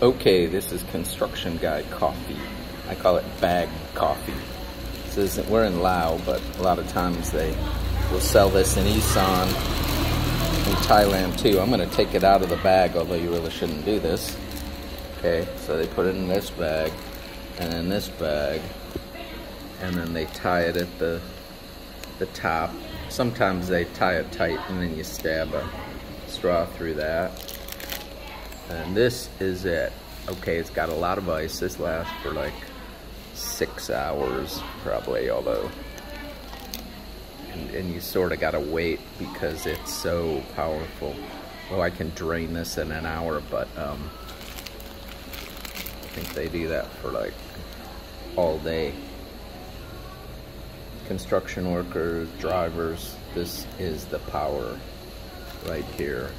Okay, this is Construction Guy Coffee. I call it bag coffee. This isn't, we're in Laos, but a lot of times they will sell this in Isan, in Thailand too. I'm going to take it out of the bag, although you really shouldn't do this. Okay, so they put it in this bag, and in this bag, and then they tie it at the the top. Sometimes they tie it tight, and then you stab a straw through that. And this is it. Okay, it's got a lot of ice. This lasts for like six hours, probably, although. And, and you sort of got to wait because it's so powerful. Oh, I can drain this in an hour, but um, I think they do that for like all day. Construction workers, drivers, this is the power right here.